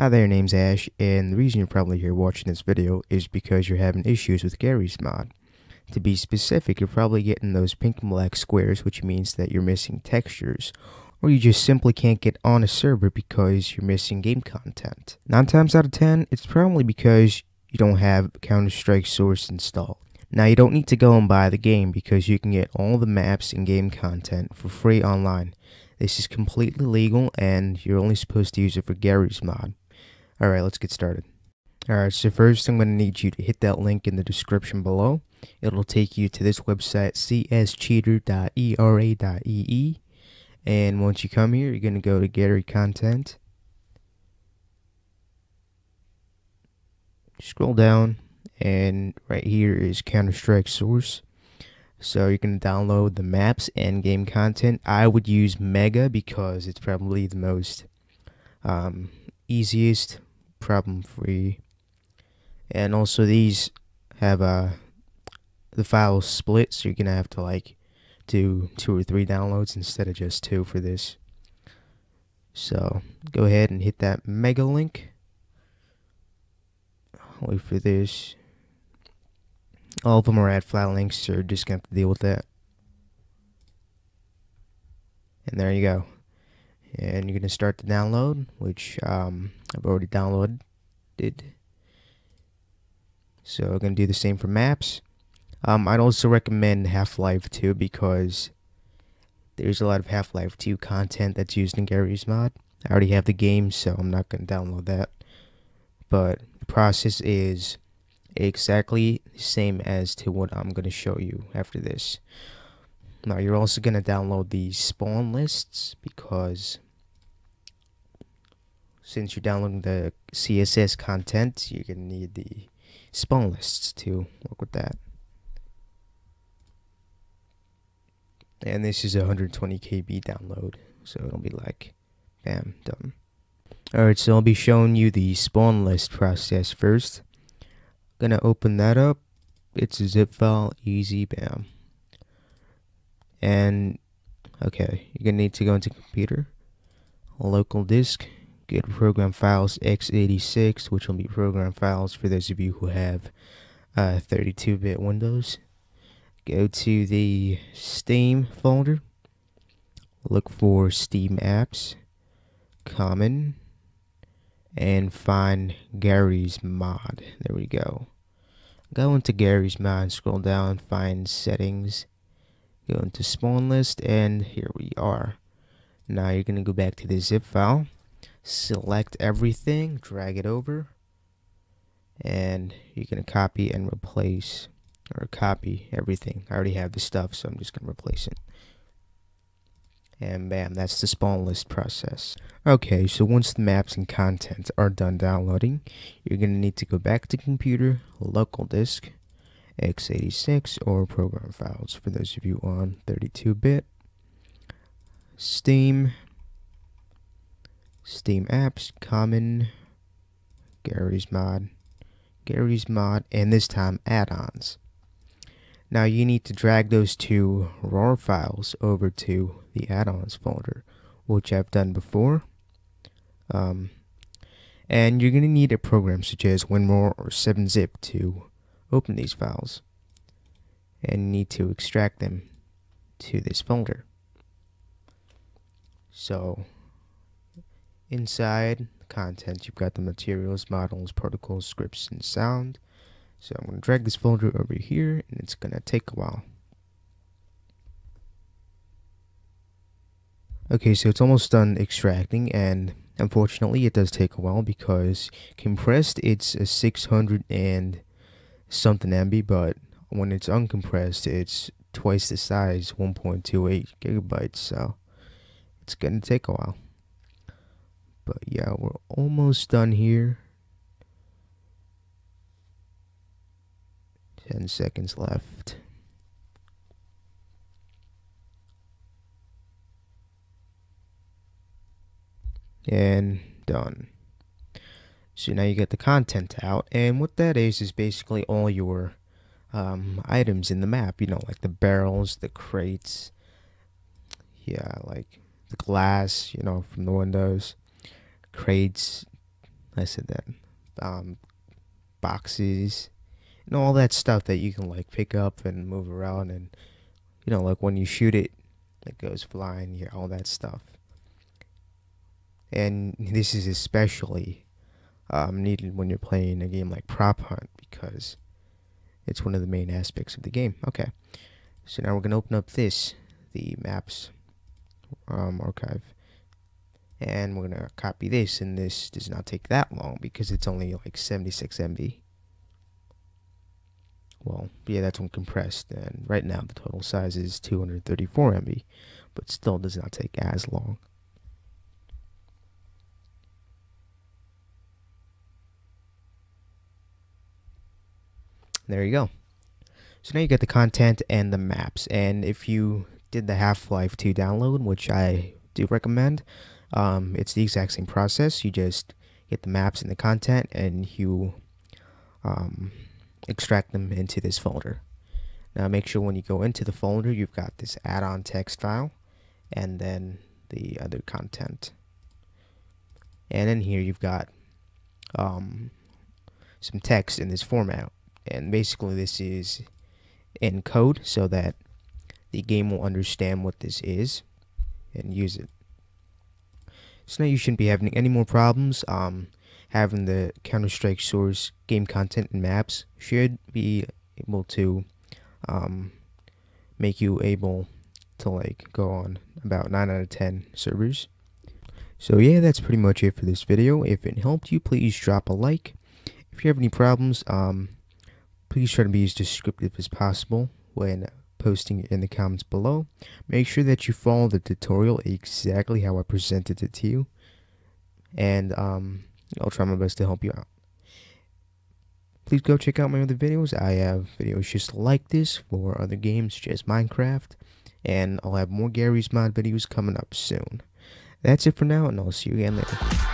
Hi there, name's Ash, and the reason you're probably here watching this video is because you're having issues with Garry's Mod. To be specific, you're probably getting those pink and black squares, which means that you're missing textures, or you just simply can't get on a server because you're missing game content. 9 times out of 10, it's probably because you don't have Counter-Strike Source installed. Now you don't need to go and buy the game because you can get all the maps and game content for free online. This is completely legal and you're only supposed to use it for Garry's Mod. Alright, let's get started. Alright, so first I'm going to need you to hit that link in the description below. It'll take you to this website, cscheater.era.ee. And once you come here, you're going to go to Garry Content. Scroll down, and right here is Counter-Strike Source. So you're going to download the maps and game content. I would use Mega because it's probably the most um, easiest problem free and also these have uh the files split so you're gonna have to like do two or three downloads instead of just two for this. So go ahead and hit that mega link. Wait for this. All of them are at flat links so you're just gonna have to deal with that. And there you go and you're going to start the download which um, I've already downloaded so I'm going to do the same for maps. Um, I'd also recommend Half-Life 2 because there's a lot of Half-Life 2 content that's used in Garry's mod. I already have the game so I'm not going to download that. But the process is exactly the same as to what I'm going to show you after this now you're also going to download the spawn lists because since you're downloading the CSS content, you're to need the spawn lists to work with that. And this is a 120 KB download, so it'll be like, bam, done. Alright, so I'll be showing you the spawn list process first. Gonna open that up. It's a zip file, easy, bam and okay you're gonna need to go into computer local disk get program files x86 which will be program files for those of you who have 32-bit uh, windows. Go to the steam folder look for steam apps common and find Garry's mod. There we go. Go into Garry's mod scroll down find settings go into spawn list and here we are. Now you're gonna go back to the zip file select everything drag it over and you're gonna copy and replace or copy everything. I already have the stuff so I'm just gonna replace it. And bam that's the spawn list process. Okay so once the maps and content are done downloading you're gonna need to go back to computer local disk x86 or program files for those of you on 32-bit steam. Steam apps common Garry's mod Garry's mod and this time add-ons. Now you need to drag those two RAR files over to the add-ons folder which I've done before. Um, and you're going to need a program such as WinRAR or 7-zip to open these files and need to extract them to this folder. So inside content you've got the materials, models, protocols, scripts, and sound. So I'm going to drag this folder over here and it's going to take a while. Okay, so it's almost done extracting and unfortunately it does take a while because compressed it's a 600 and something MB, but when it's uncompressed, it's twice the size, 1.28 gigabytes. So it's gonna take a while. But yeah, we're almost done here. 10 seconds left. And done. So now you get the content out, and what that is is basically all your um, items in the map. You know, like the barrels, the crates, yeah, like the glass. You know, from the windows, crates, I said that. Um, boxes and all that stuff that you can like pick up and move around and you know like when you shoot it it goes flying yeah all that stuff and this is especially um, needed when you're playing a game like prop hunt because it's one of the main aspects of the game. Okay. So now we're going to open up this the maps um, archive. And we're going to copy this and this does not take that long because it's only like 76 MB well yeah that's uncompressed and right now the total size is 234 MB but still does not take as long there you go so now you get the content and the maps and if you did the Half-Life 2 download which I do recommend um, it's the exact same process. You just get the maps and the content and you um, extract them into this folder. Now make sure when you go into the folder you've got this add-on text file and then the other content. And in here you've got um, some text in this format. And basically this is in code so that the game will understand what this is and use it. So now you shouldn't be having any more problems. Um, having the Counter-Strike source game content and maps should be able to um, make you able to like go on about 9 out of 10 servers. So yeah, that's pretty much it for this video. If it helped you, please drop a like. If you have any problems, um, please try to be as descriptive as possible when posting in the comments below. Make sure that you follow the tutorial exactly how I presented it to you. And um, I'll try my best to help you out. Please go check out my other videos. I have videos just like this for other games, just Minecraft. And I'll have more Garry's Mod videos coming up soon. That's it for now, and I'll see you again later.